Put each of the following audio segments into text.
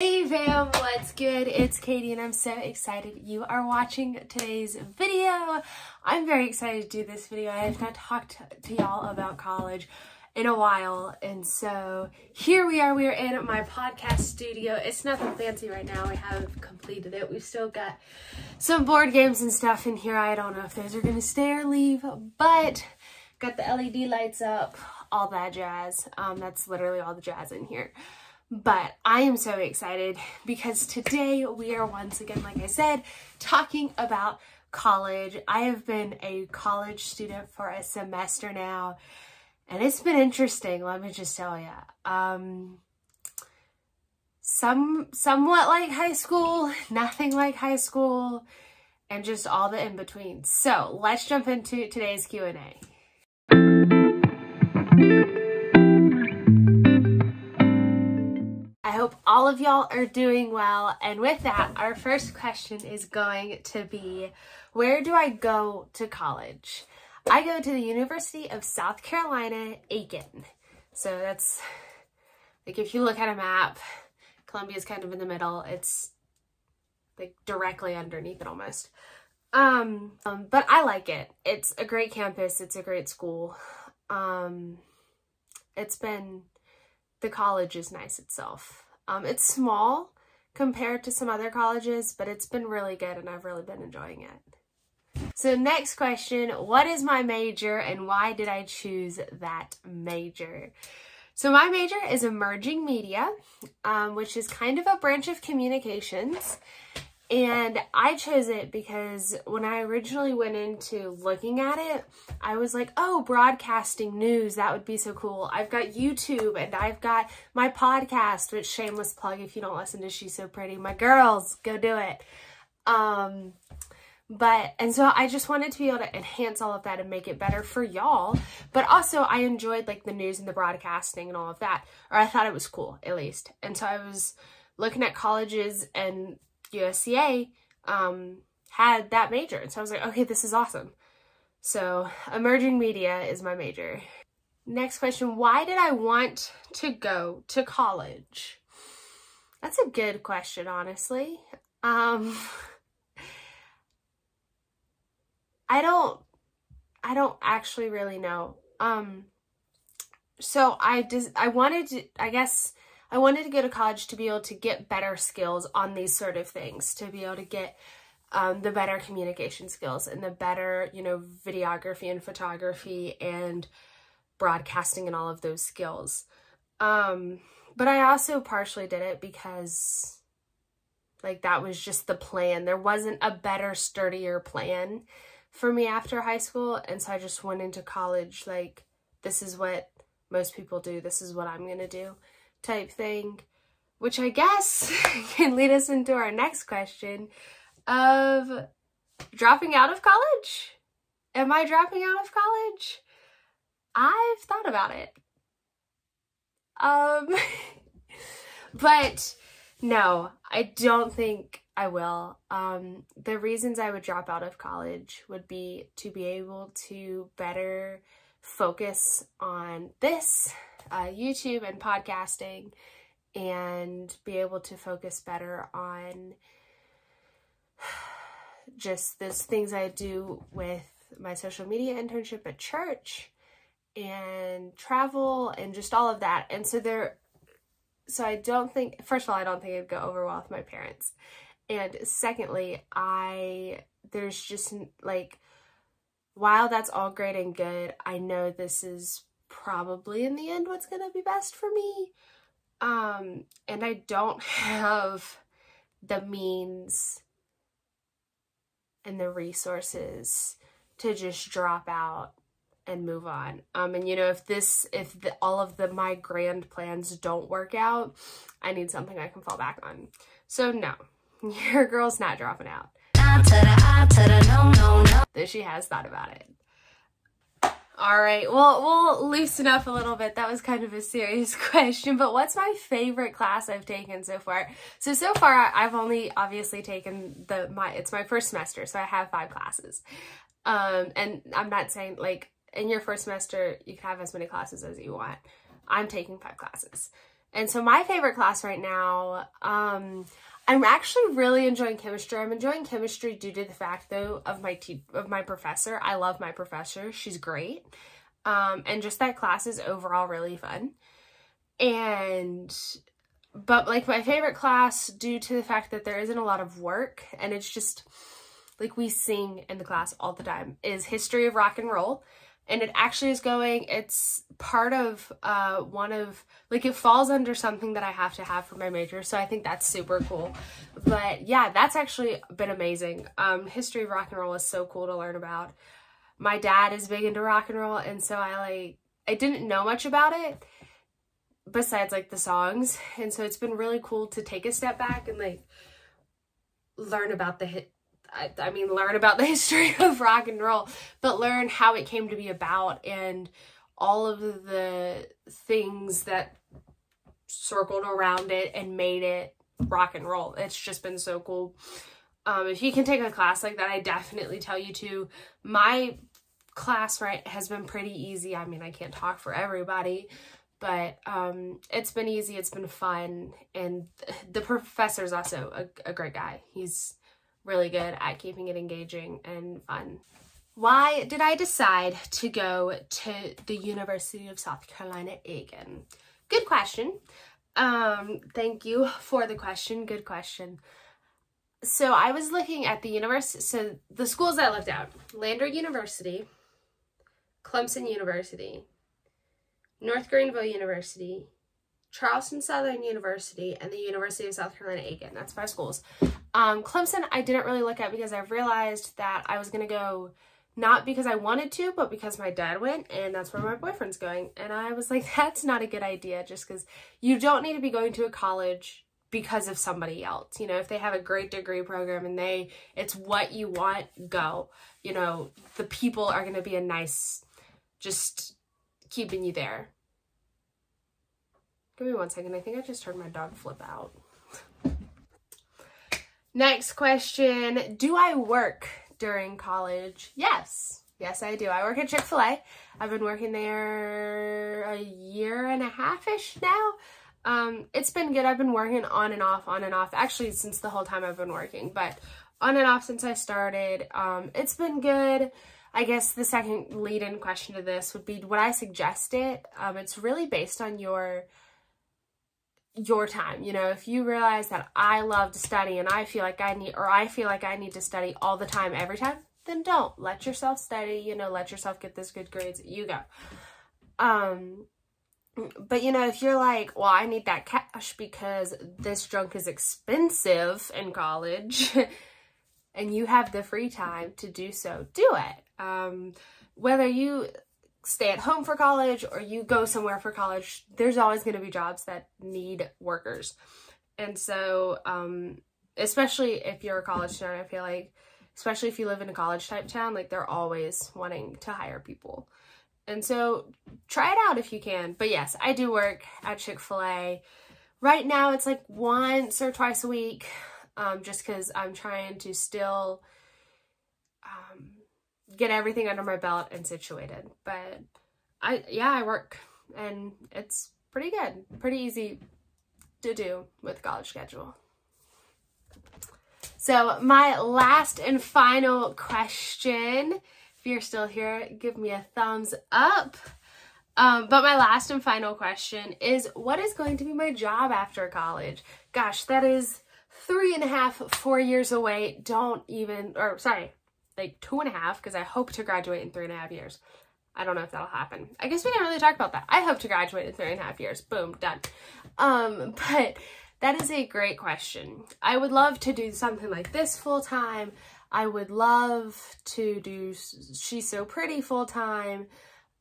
Hey fam, what's good? It's Katie and I'm so excited you are watching today's video. I'm very excited to do this video. I have not talked to y'all about college in a while and so here we are. We are in my podcast studio. It's nothing fancy right now. We have completed it. We've still got some board games and stuff in here. I don't know if those are going to stay or leave, but got the LED lights up, all that jazz. Um, that's literally all the jazz in here. But I am so excited because today we are once again, like I said, talking about college. I have been a college student for a semester now, and it's been interesting, let me just tell you. Um, some somewhat like high school, nothing like high school, and just all the in-between. So let's jump into today's Q&A. Hope all of y'all are doing well. And with that, our first question is going to be, where do I go to college? I go to the University of South Carolina, Aiken. So that's, like if you look at a map, Columbia is kind of in the middle. It's like directly underneath it almost. Um, um, but I like it. It's a great campus. It's a great school. Um, it's been, the college is nice itself. Um, it's small compared to some other colleges, but it's been really good and I've really been enjoying it. So next question, what is my major and why did I choose that major? So my major is emerging media, um, which is kind of a branch of communications. And I chose it because when I originally went into looking at it, I was like, oh, broadcasting news, that would be so cool. I've got YouTube and I've got my podcast, which shameless plug if you don't listen to She's So Pretty. My girls, go do it. Um, but, and so I just wanted to be able to enhance all of that and make it better for y'all. But also I enjoyed like the news and the broadcasting and all of that, or I thought it was cool at least. And so I was looking at colleges and USCA um, had that major. And so I was like, okay, this is awesome. So emerging media is my major. Next question, why did I want to go to college? That's a good question, honestly. Um, I don't, I don't actually really know. Um, so I just, I wanted to, I guess, I wanted to go to college to be able to get better skills on these sort of things, to be able to get um, the better communication skills and the better, you know, videography and photography and broadcasting and all of those skills. Um, but I also partially did it because like that was just the plan. There wasn't a better, sturdier plan for me after high school. And so I just went into college like, this is what most people do. This is what I'm going to do type thing, which I guess can lead us into our next question of dropping out of college. Am I dropping out of college? I've thought about it. Um, but no, I don't think I will. Um, the reasons I would drop out of college would be to be able to better focus on this uh, YouTube and podcasting and be able to focus better on just those things I do with my social media internship at church and travel and just all of that. And so there, so I don't think, first of all, I don't think it'd go over well with my parents. And secondly, I, there's just like, while that's all great and good, I know this is probably in the end what's going to be best for me. Um, and I don't have the means and the resources to just drop out and move on. Um, and you know, if this, if the, all of the, my grand plans don't work out, I need something I can fall back on. So no, your girl's not dropping out. Though she has thought about it. All right, well, we'll loosen up a little bit. That was kind of a serious question, but what's my favorite class I've taken so far? So, so far, I've only obviously taken the, my, it's my first semester, so I have five classes. Um, and I'm not saying, like, in your first semester, you can have as many classes as you want. I'm taking five classes. And so my favorite class right now, um, I'm actually really enjoying chemistry. I'm enjoying chemistry due to the fact though of my te- of my professor. I love my professor. She's great. Um, and just that class is overall really fun. And but like my favorite class due to the fact that there isn't a lot of work and it's just like we sing in the class all the time is history of rock and roll and it actually is going it's part of uh one of like it falls under something that i have to have for my major so i think that's super cool. But yeah that's actually been amazing. Um history of rock and roll is so cool to learn about. My dad is big into rock and roll and so i like i didn't know much about it besides like the songs and so it's been really cool to take a step back and like learn about the hit I, I mean learn about the history of rock and roll but learn how it came to be about and all of the things that circled around it and made it rock and roll. It's just been so cool. Um, if you can take a class like that i definitely tell you to. My class right has been pretty easy. I mean i can't talk for everybody but um, it's been easy, it's been fun, and the professor is also a, a great guy. He's really good at keeping it engaging and fun. Why did I decide to go to the University of South Carolina, Aiken? Good question. Um, thank you for the question. Good question. So I was looking at the university, so the schools I looked at, Lander University, Clemson University, North Greenville University, Charleston Southern University, and the University of South Carolina Aiken. That's my schools. Um, Clemson, I didn't really look at because I realized that I was going to go not because I wanted to, but because my dad went and that's where my boyfriend's going. And I was like, that's not a good idea just because you don't need to be going to a college because of somebody else. You know, if they have a great degree program and they, it's what you want, go. You know, the people are going to be a nice, just keeping you there. Give me one second. I think I just heard my dog flip out. Next question. Do I work during college? Yes. Yes, I do. I work at Chick-fil-A. I've been working there a year and a half-ish now. Um, it's been good. I've been working on and off, on and off, actually since the whole time I've been working, but on and off since I started. Um, it's been good. I guess the second lead-in question to this would be, would I suggest it? Um, it's really based on your your time. You know, if you realize that I love to study and I feel like I need, or I feel like I need to study all the time, every time, then don't. Let yourself study, you know, let yourself get those good grades. You go. Um, but you know, if you're like, well, I need that cash because this junk is expensive in college, and you have the free time to do so, do it. Um, whether you stay at home for college or you go somewhere for college, there's always going to be jobs that need workers. And so, um, especially if you're a college student, I feel like, especially if you live in a college type town, like they're always wanting to hire people. And so try it out if you can. But yes, I do work at Chick-fil-A. Right now it's like once or twice a week um, just because I'm trying to still um, get everything under my belt and situated. But I, yeah, I work and it's pretty good, pretty easy to do with college schedule. So my last and final question, if you're still here, give me a thumbs up. Um, but my last and final question is, what is going to be my job after college? Gosh, that is three and a half, four years away. Don't even, or sorry, like two and a half, because I hope to graduate in three and a half years. I don't know if that'll happen. I guess we didn't really talk about that. I hope to graduate in three and a half years. Boom, done. Um, but that is a great question. I would love to do something like this full time. I would love to do She's So Pretty full time.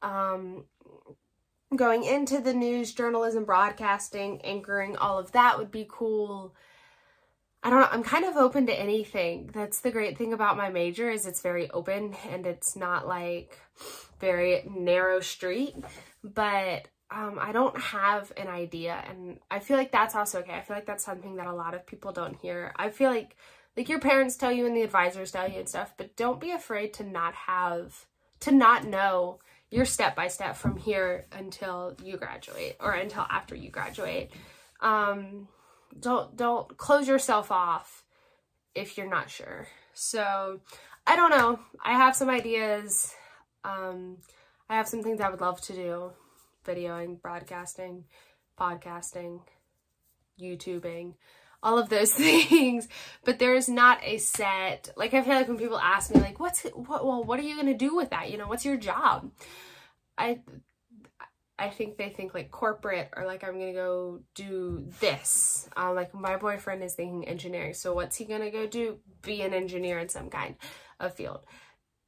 Um, going into the news, journalism, broadcasting, anchoring, all of that would be cool. I don't know, I'm kind of open to anything. That's the great thing about my major is it's very open and it's not like very narrow street, but um, I don't have an idea and I feel like that's also okay. I feel like that's something that a lot of people don't hear. I feel like like your parents tell you and the advisors tell you and stuff, but don't be afraid to not have, to not know, your step by step from here until you graduate or until after you graduate. Um, don't don't close yourself off if you're not sure. So I don't know. I have some ideas. Um, I have some things I would love to do. Videoing, broadcasting, podcasting, YouTubing, all of those things. But there is not a set, like I feel like when people ask me like, what's, what, well, what are you going to do with that? You know, what's your job? I, I think they think like corporate or like I'm gonna go do this. Uh, like my boyfriend is thinking engineering. So what's he gonna go do? Be an engineer in some kind of field.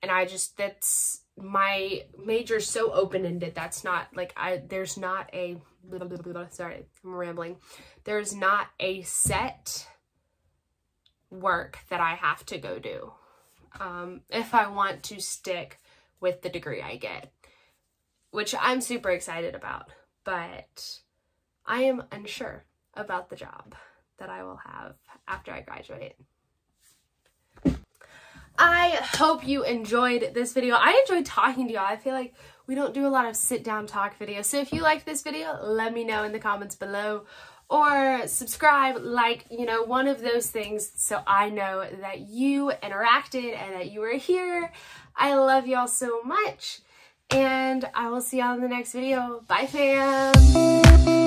And I just, that's my major so open-ended. That's not like I, there's not a, blah, blah, blah, sorry, I'm rambling. There's not a set work that I have to go do. Um, if I want to stick with the degree I get which I'm super excited about, but I am unsure about the job that I will have after I graduate. I hope you enjoyed this video. I enjoyed talking to y'all. I feel like we don't do a lot of sit down talk videos. So if you liked this video, let me know in the comments below or subscribe, like, you know, one of those things so I know that you interacted and that you were here. I love y'all so much and I will see y'all in the next video. Bye fam!